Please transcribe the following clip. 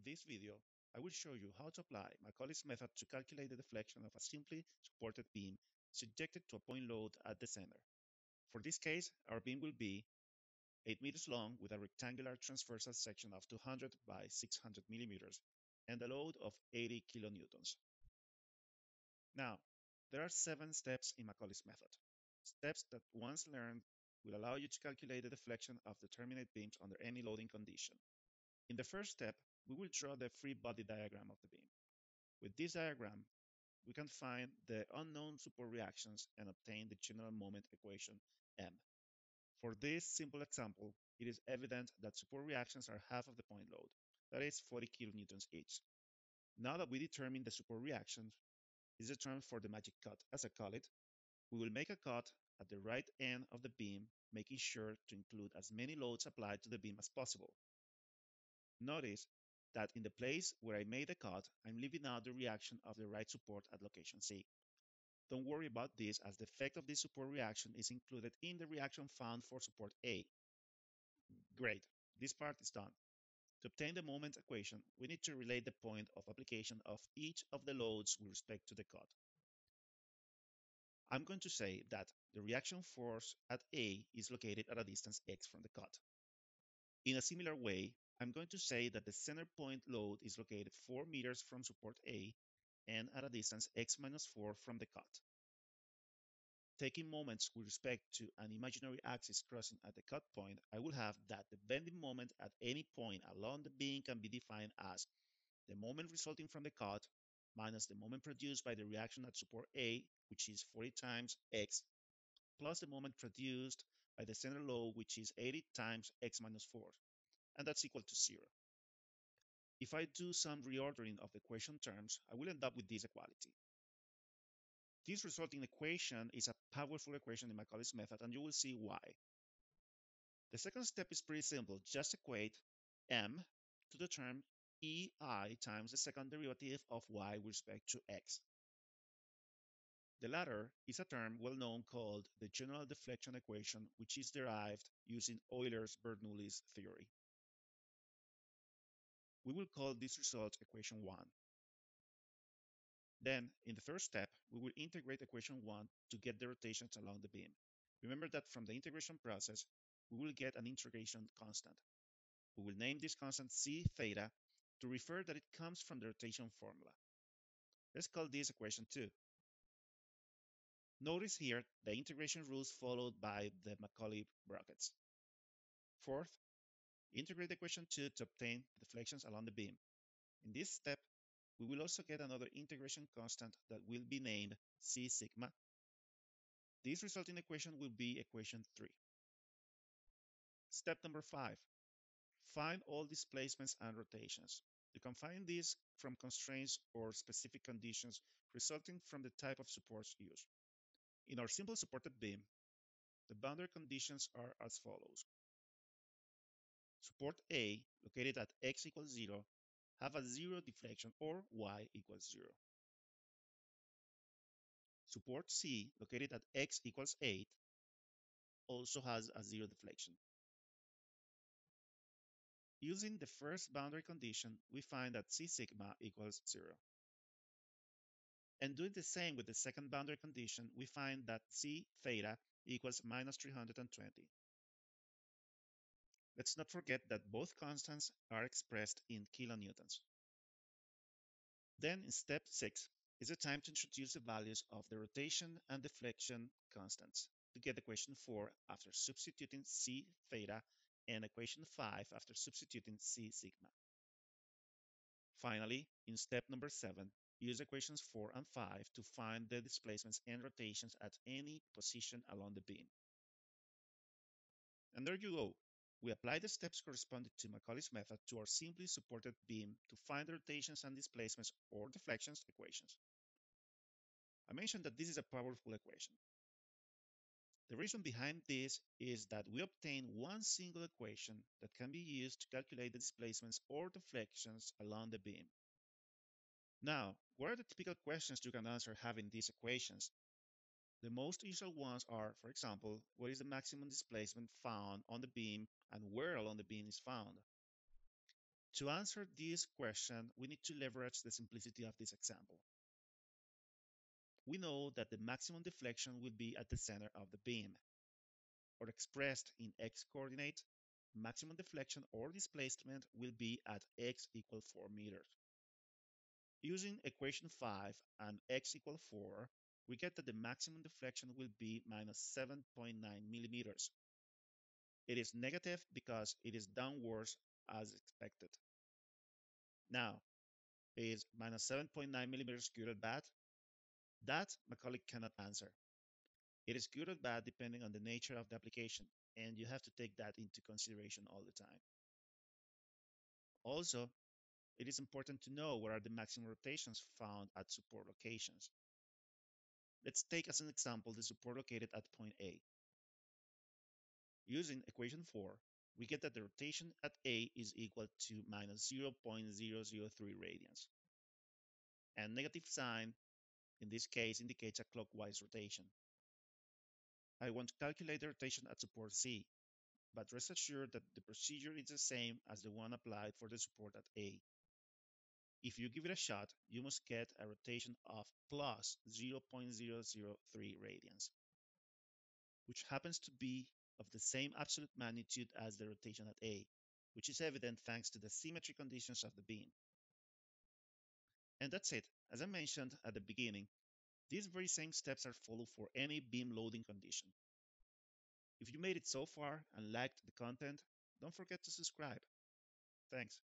In this video, I will show you how to apply Macaulay's method to calculate the deflection of a simply supported beam subjected to a point load at the center. For this case, our beam will be 8 meters long with a rectangular transversal section of 200 by 600 millimeters and a load of 80 kilonewtons. Now, there are seven steps in Macaulay's method. Steps that once learned will allow you to calculate the deflection of the determinate beams under any loading condition. In the first step, we will draw the free body diagram of the beam. With this diagram, we can find the unknown support reactions and obtain the general moment equation M. For this simple example, it is evident that support reactions are half of the point load, that is 40 kilonewtons each. Now that we determine the support reactions, is the term for the magic cut, as I call it, we will make a cut at the right end of the beam, making sure to include as many loads applied to the beam as possible. Notice that in the place where I made the cut, I'm leaving out the reaction of the right support at location C. Don't worry about this as the effect of this support reaction is included in the reaction found for support A. Great, this part is done. To obtain the moment equation, we need to relate the point of application of each of the loads with respect to the cut. I'm going to say that the reaction force at A is located at a distance x from the cut. In a similar way, I'm going to say that the center point load is located 4 meters from support A and at a distance x minus 4 from the cut. Taking moments with respect to an imaginary axis crossing at the cut point, I will have that the bending moment at any point along the beam can be defined as the moment resulting from the cut minus the moment produced by the reaction at support A, which is 40 times x, plus the moment produced by the center load, which is 80 times x minus 4, and that's equal to 0. If I do some reordering of the equation terms, I will end up with this equality. This resulting equation is a powerful equation in Macaulay's method, and you will see why. The second step is pretty simple. Just equate m to the term ei times the second derivative of y with respect to x. The latter is a term well known called the general deflection equation, which is derived using Euler's-Bernoulli's theory. We will call this result equation 1. Then, in the first step, we will integrate equation 1 to get the rotations along the beam. Remember that from the integration process, we will get an integration constant. We will name this constant c theta to refer that it comes from the rotation formula. Let's call this equation 2. Notice here the integration rules followed by the Macaulay brackets. Fourth, integrate the equation 2 to obtain deflections along the beam. In this step, we will also get another integration constant that will be named C sigma. This resulting equation will be equation 3. Step number 5. Find all displacements and rotations. You can find these from constraints or specific conditions resulting from the type of supports used. In our simple supported beam, the boundary conditions are as follows. Support A, located at x equals 0, have a zero deflection or y equals 0. Support C, located at x equals 8, also has a zero deflection. Using the first boundary condition, we find that C sigma equals 0. And doing the same with the second boundary condition, we find that C theta equals minus 320. Let's not forget that both constants are expressed in kilonewtons. Then in step 6 is the time to introduce the values of the rotation and deflection constants to get equation 4 after substituting C theta and equation 5 after substituting C sigma. Finally, in step number 7, use equations 4 and 5 to find the displacements and rotations at any position along the beam. And there you go. We apply the steps corresponding to Macaulay's method to our simply supported beam to find the rotations and displacements or deflections equations. I mentioned that this is a powerful equation. The reason behind this is that we obtain one single equation that can be used to calculate the displacements or deflections along the beam. Now, what are the typical questions you can answer having these equations? The most usual ones are, for example, what is the maximum displacement found on the beam and where along the beam is found? To answer this question, we need to leverage the simplicity of this example. We know that the maximum deflection will be at the center of the beam, or expressed in x coordinate, maximum deflection or displacement will be at x equal 4 meters. Using equation 5 and x equal 4, we get that the maximum deflection will be minus 7.9 millimeters. It is negative because it is downwards as expected. Now, is minus 7.9 millimeters good or bad? That Macaulay cannot answer. It is good or bad depending on the nature of the application, and you have to take that into consideration all the time. Also, it is important to know what are the maximum rotations found at support locations. Let's take as an example the support located at point A. Using equation 4, we get that the rotation at A is equal to minus 0.003 radians. And negative sign, in this case, indicates a clockwise rotation. I want to calculate the rotation at support C, but rest assured that the procedure is the same as the one applied for the support at A. If you give it a shot, you must get a rotation of plus 0.003 radians, which happens to be of the same absolute magnitude as the rotation at A, which is evident thanks to the symmetry conditions of the beam. And that's it. As I mentioned at the beginning, these very same steps are followed for any beam loading condition. If you made it so far and liked the content, don't forget to subscribe. Thanks.